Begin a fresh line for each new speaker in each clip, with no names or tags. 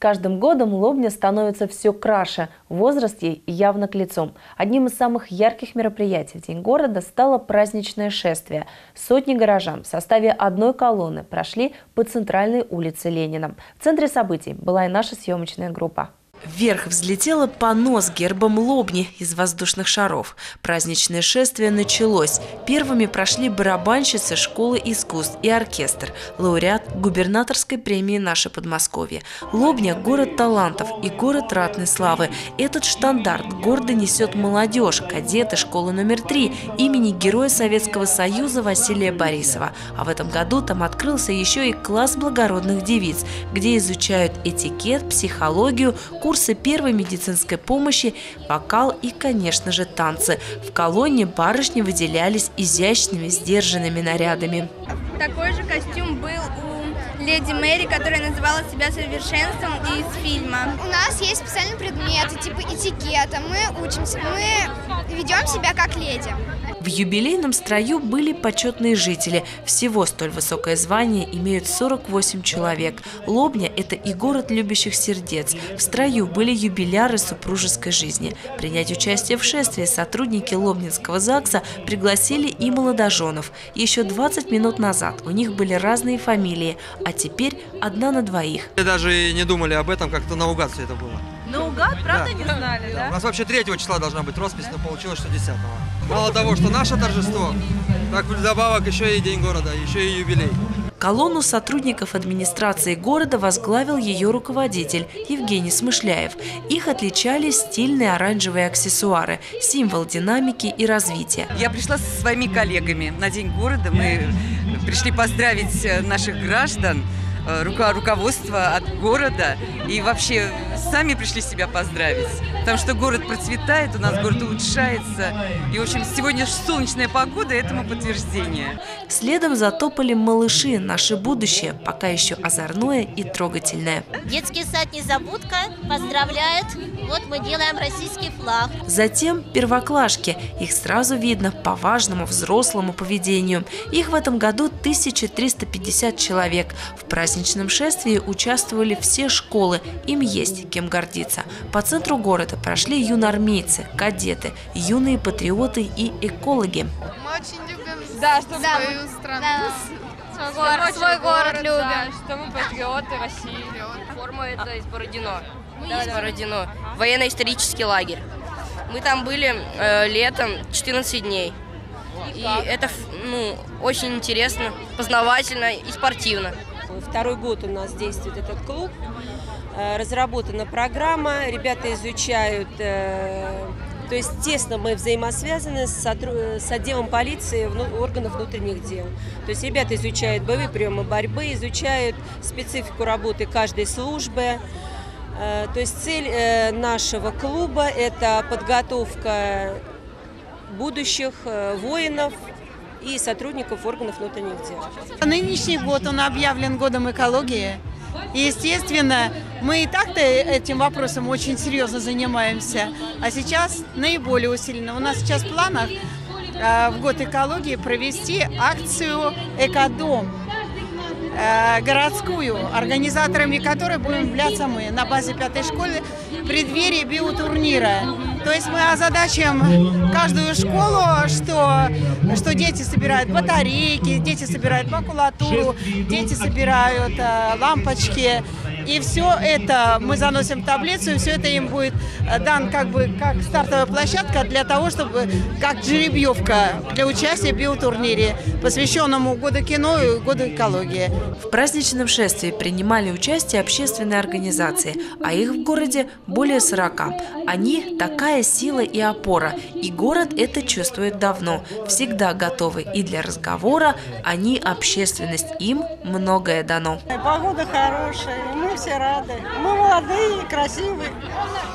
каждым годом Лобня становится все краше, возраст ей явно к лицу. Одним из самых ярких мероприятий в День города стало праздничное шествие. Сотни горожан в составе одной колонны прошли по центральной улице Ленина. В центре событий была и наша съемочная группа.
Вверх взлетело панно с гербом Лобни из воздушных шаров. Праздничное шествие началось. Первыми прошли барабанщицы школы искусств и оркестр, лауреат губернаторской премии «Наше Подмосковье». Лобня – город талантов и город ратной славы. Этот штандарт гордо несет молодежь, кадеты школы номер три имени Героя Советского Союза Василия Борисова. А в этом году там открылся еще и класс благородных девиц, где изучают этикет, психологию, курсы первой медицинской помощи, вокал и, конечно же, танцы. В колонне барышни выделялись изящными, сдержанными нарядами.
Такой же костюм был у леди Мэри, которая называла себя совершенством из фильма.
У нас есть специальные предметы, типа этикета. Мы учимся, мы ведем себя как леди.
В юбилейном строю были почетные жители. Всего столь высокое звание имеют 48 человек. Лобня – это и город любящих сердец. В строю были юбиляры супружеской жизни. Принять участие в шествии сотрудники Лобнинского ЗАГСа пригласили и молодоженов. Еще 20 минут назад у них были разные фамилии, а теперь одна на двоих.
Мы даже не думали об этом, как-то наугад все это было.
Наугад, правда, да. не знали, да?
У нас вообще 3 числа должна быть роспись, но получилось, что 10 -го. Мало того, что наше торжество, так вдобавок еще и День города, еще и юбилей.
Колонну сотрудников администрации города возглавил ее руководитель Евгений Смышляев. Их отличали стильные оранжевые аксессуары, символ динамики и развития.
Я пришла со своими коллегами на День города. Мы пришли поздравить наших граждан Э, руководство от города и вообще сами пришли себя поздравить. Потому что город процветает, у нас город улучшается. И, в общем, сегодня солнечная погода этому подтверждение.
Следом затопали малыши, наше будущее, пока еще озорное и трогательное.
Детский сад «Незабудка» поздравляет. Вот мы делаем российский флаг.
Затем первоклашки. Их сразу видно по важному взрослому поведению. Их в этом году 1350 человек. В праздничном шествии участвовали все школы. Им есть кем гордиться. По центру города прошли юноармейцы, кадеты, юные патриоты и экологи.
Мы очень любим
да, что
да,
свою страну. Да.
Свой город, свой город любим. Да,
что мы патриоты России.
Форма это из Бородино. Мы да, из да. Бородино. Военно-исторический лагерь. Мы там были э, летом 14 дней. И это ну, очень интересно, познавательно и спортивно.
Второй год у нас действует этот клуб. Э, разработана программа, ребята изучают, э, то есть тесно мы взаимосвязаны с, с отделом полиции органов внутренних дел. То есть ребята изучают боевые приемы борьбы, изучают специфику работы каждой службы. Э, то есть цель нашего клуба – это подготовка будущих воинов, и сотрудников органов внутренних дел.
Нынешний год он объявлен годом экологии. И, естественно, мы и так-то этим вопросом очень серьезно занимаемся, а сейчас наиболее усиленно. У нас сейчас в планах э, в год экологии провести акцию «Экодом», э, городскую, организаторами которой будем являться мы на базе пятой школы в преддверии биотурнира. То есть мы озадачим каждую школу, что, что дети собирают батарейки, дети собирают макулатуру, дети собирают э, лампочки. И все это мы заносим в таблицу, и все это им будет э, дан как бы как стартовая площадка для того, чтобы как жеребьевка для участия в биотурнире, посвященному году кино и году экологии.
В праздничном шествии принимали участие общественные организации, а их в городе более 40. Они такая сила и опора, и город это чувствует давно. Всегда готовы и для разговора, они общественность, им многое дано.
Погода хорошая, мы все рады. Мы молодые, красивые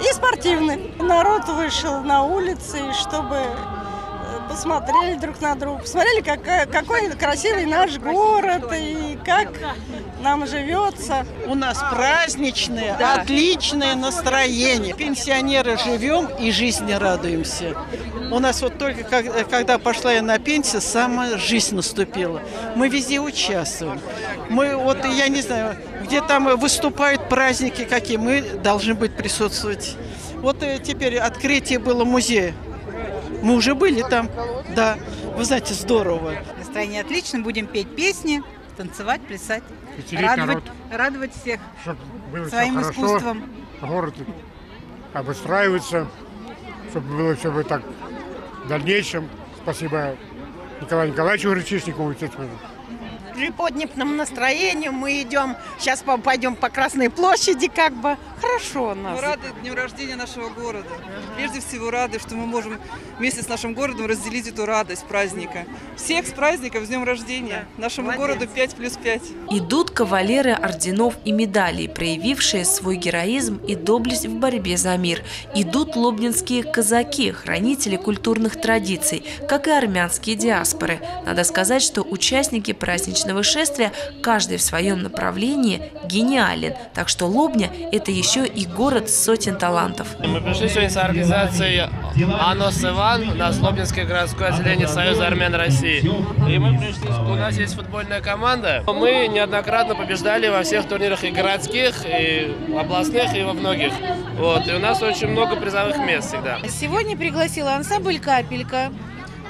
и спортивные. Народ вышел на улицы, чтобы э, посмотрели друг на друга, посмотрели, какой, какой красивый наш город и как нам живется.
У нас праздничное, да. отличное настроение. Пенсионеры живем и жизни радуемся. У нас вот только когда пошла я на пенсию, самая жизнь наступила. Мы везде участвуем. Мы вот, я не знаю, где там выступают праздники какие, мы должны быть присутствовать. Вот э, теперь открытие было музея. Мы уже были там, да. Вы знаете, здорово.
Настроение отлично, будем петь песни, танцевать, плясать,
Веселить
радовать,
народ.
радовать всех
Чтоб было
своим
все хорошо,
искусством.
город обустраивается, чтобы было все бы так в дальнейшем. Спасибо Николаю Николаевичу Гречишникову, естественно.
При поднятом настроении мы идем, сейчас пойдем по Красной площади, как бы хорошо у нас.
Мы рады дню рождения нашего города. Прежде всего рады, что мы можем вместе с нашим городом разделить эту радость праздника. Всех с праздником, с днем рождения. Нашему
Молодец.
городу 5 плюс 5.
Идут кавалеры орденов и медалей, проявившие свой героизм и доблесть в борьбе за мир. Идут лобнинские казаки, хранители культурных традиций, как и армянские диаспоры. Надо сказать, что участники праздничного шествия, каждый в своем направлении, гениален. Так что Лобня – это еще и город сотен талантов.
Мы пришли сегодня с организацией Анос Иван, у нас Лобнинское городское отделение Союза армян России. И мы пришли, у нас есть футбольная команда. Мы неоднократно побеждали во всех турнирах и городских, и областных, и во многих. Вот. И у нас очень много призовых мест всегда.
Сегодня пригласила ансамбль «Капелька»,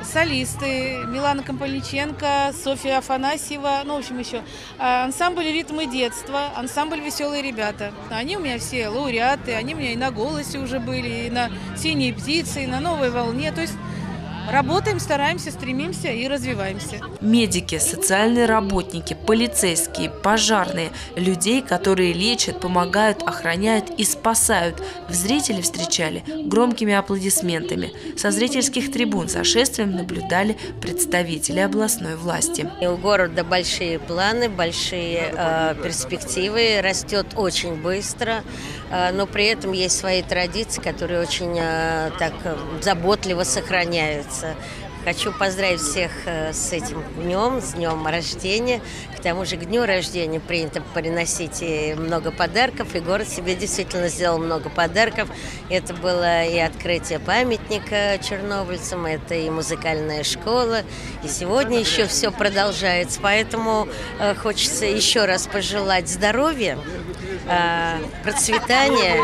солисты Милана Компольниченко, Софья Афанасьева, ну, в общем, еще а, ансамбль «Ритмы детства», ансамбль «Веселые ребята». Они у меня все лауреаты, они у меня и на «Голосе» уже были, и на «Синей птице», и на «Новой волне». То есть работаем, стараемся, стремимся и развиваемся.
Медики, социальные работники, полицейские, пожарные, людей, которые лечат, помогают, охраняют и спасают. В зрители встречали громкими аплодисментами. Со зрительских трибун за шествием наблюдали представители областной власти.
И у города большие планы, большие э, перспективы, растет очень быстро, э, но при этом есть свои традиции, которые очень э, так заботливо сохраняются. Хочу поздравить всех э, с этим днем, с днем рождения. К тому же к дню рождения принято приносить много подарков, и город себе действительно сделал много подарков. Это было и открытие памятника чернобыльцам, это и музыкальная школа, и сегодня еще все продолжается. Поэтому э, хочется еще раз пожелать здоровья, э, процветания,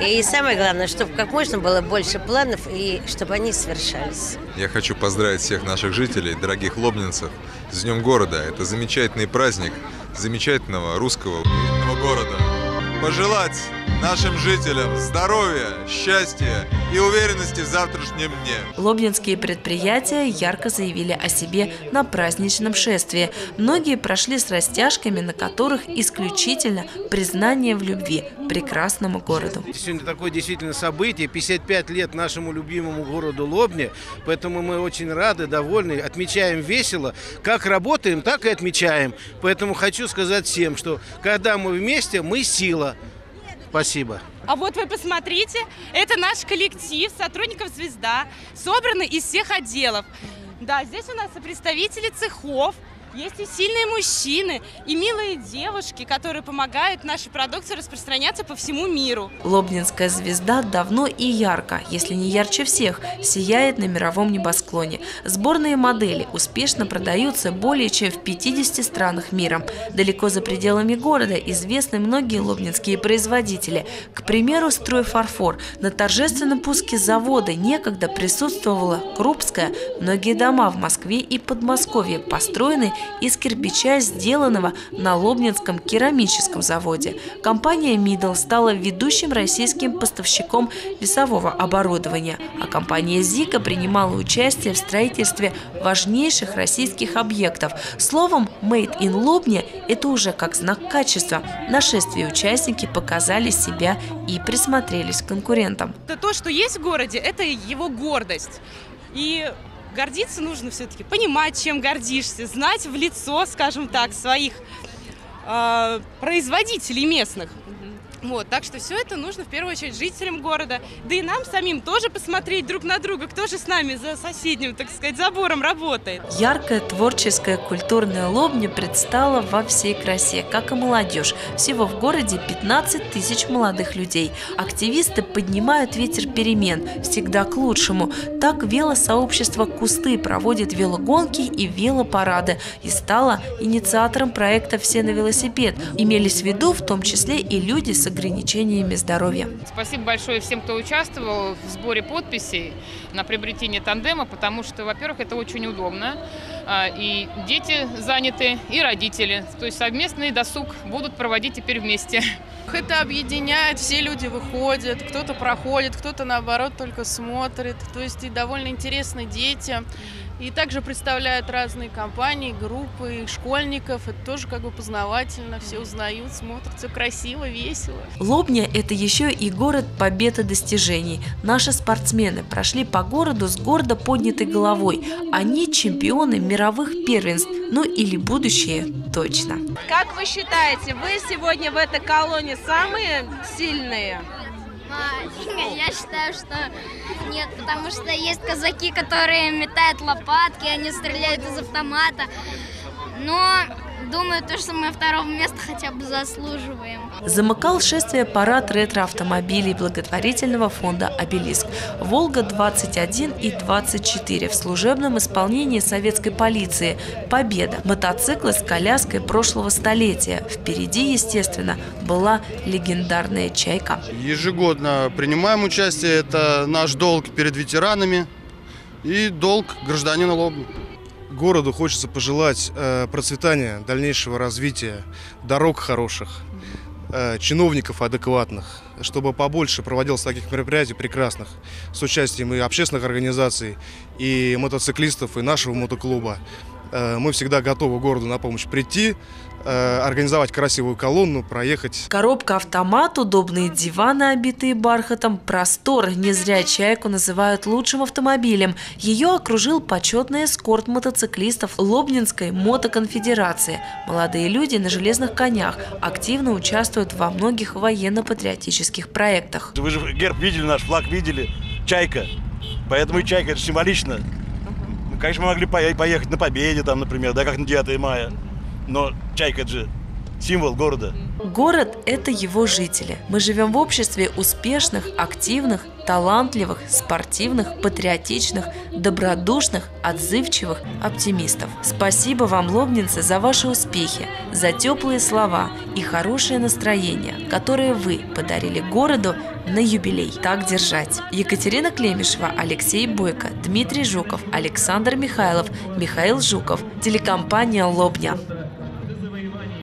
и самое главное, чтобы как можно было больше планов, и чтобы они совершались.
Я хочу поздравить всех наших жителей, дорогих лобнинцев, с Днем города. Это замечательный праздник замечательного русского города. Пожелать нашим жителям здоровья, счастья и уверенности в завтрашнем дне.
Лобнинские предприятия ярко заявили о себе на праздничном шествии. Многие прошли с растяжками, на которых исключительно признание в любви прекрасному городу.
Сегодня такое действительно событие, 55 лет нашему любимому городу Лобне, поэтому мы очень рады, довольны, отмечаем весело. Как работаем, так и отмечаем. Поэтому хочу сказать всем, что когда мы вместе, мы сила. Спасибо.
А вот вы посмотрите, это наш коллектив сотрудников «Звезда», собранный из всех отделов. Да, здесь у нас и представители цехов, есть и сильные мужчины, и милые девушки, которые помогают нашей продукции распространяться по всему миру.
Лобнинская звезда давно и ярко, если не ярче всех, сияет на мировом небосклоне. Сборные модели успешно продаются более чем в 50 странах мира. Далеко за пределами города известны многие лобнинские производители. К примеру, «Стройфарфор». На торжественном пуске завода некогда присутствовала Крупская. Многие дома в Москве и Подмосковье построены из кирпича, сделанного на Лобнинском керамическом заводе. Компания «Мидл» стала ведущим российским поставщиком весового оборудования, а компания «Зика» принимала участие в строительстве важнейших российских объектов. Словом, «Made in Лобня» – это уже как знак качества. На шествии участники показали себя и присмотрелись к конкурентам.
То, что есть в городе, это его гордость. И гордиться нужно все-таки, понимать, чем гордишься, знать в лицо, скажем так, своих э, производителей местных. Вот, так что все это нужно в первую очередь жителям города, да и нам самим тоже посмотреть друг на друга, кто же с нами за соседним, так сказать, забором работает.
Яркая, творческая, культурная Лобня предстала во всей красе, как и молодежь. Всего в городе 15 тысяч молодых людей. Активисты поднимают ветер перемен, всегда к лучшему. Так велосообщество «Кусты» проводит велогонки и велопарады и стало инициатором проекта «Все на велосипед». Имелись в виду в том числе и люди с ограничениями здоровья.
Спасибо большое всем, кто участвовал в сборе подписей на приобретение тандема, потому что, во-первых, это очень удобно, а, и дети заняты, и родители. То есть совместный досуг будут проводить теперь вместе.
Это объединяет, все люди выходят, кто-то проходит, кто-то наоборот только смотрит. То есть и довольно интересно детям. И также представляют разные компании, группы школьников. Это тоже как бы познавательно. Все узнают, смотрят. Все красиво, весело.
Лобня – это еще и город побед достижений. Наши спортсмены прошли по городу с гордо поднятой головой. Они чемпионы мировых первенств. Ну или будущее точно.
Как вы считаете, вы сегодня в этой колонне самые сильные?
Я считаю, что нет, потому что есть казаки, которые метают лопатки, они стреляют из автомата. Но думаю, то, что мы второго места хотя бы заслуживаем.
Замыкал шествие парад ретро-автомобилей благотворительного фонда «Обелиск». «Волга-21» и «24» в служебном исполнении советской полиции. «Победа». Мотоциклы с коляской прошлого столетия. Впереди, естественно, была легендарная «Чайка».
Ежегодно принимаем участие. Это наш долг перед ветеранами и долг гражданина Лобни.
Городу хочется пожелать э, процветания, дальнейшего развития, дорог хороших, э, чиновников адекватных, чтобы побольше проводилось таких мероприятий прекрасных с участием и общественных организаций, и мотоциклистов, и нашего мотоклуба. Э, мы всегда готовы городу на помощь прийти, э, организовать красивую колонну, проехать.
Коробка-автомат, удобные диваны, обитые бархатом, простор. Не зря «Чайку» называют лучшим автомобилем. Ее окружил почетный эскорт мотоциклистов Лобнинской мотоконфедерации. Молодые люди на железных конях активно участвуют во многих военно-патриотических проектах.
Вы же герб видели, наш флаг видели, «Чайка». Поэтому и «Чайка» это символично. Конечно, мы могли поехать на Победе, там, например, да, как на 9 мая. Но Чайка же символ города.
Город – это его жители. Мы живем в обществе успешных, активных, талантливых, спортивных, патриотичных, добродушных, отзывчивых оптимистов. Спасибо вам, лобнинцы, за ваши успехи, за теплые слова и хорошее настроение, которое вы подарили городу на юбилей. Так держать. Екатерина Клемешева, Алексей Бойко, Дмитрий Жуков, Александр Михайлов, Михаил Жуков. Телекомпания «Лобня».